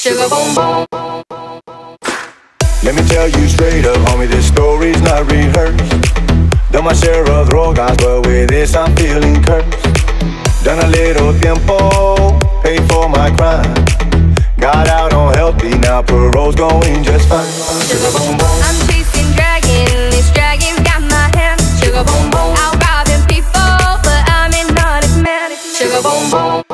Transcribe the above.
Sugar boom boom. Let me tell you straight up, homie, this story's not rehearsed. Done my share of drogas, but with this I'm feeling cursed. Done a little tiempo, paid for my crime. Got out on healthy, now parole's going just fine. Sugar boom boom. I'm chasing dragons, these dragons got my hand. Sugar boom boom. I'm robbing people, but I'm an honest man. Sugar boom boom.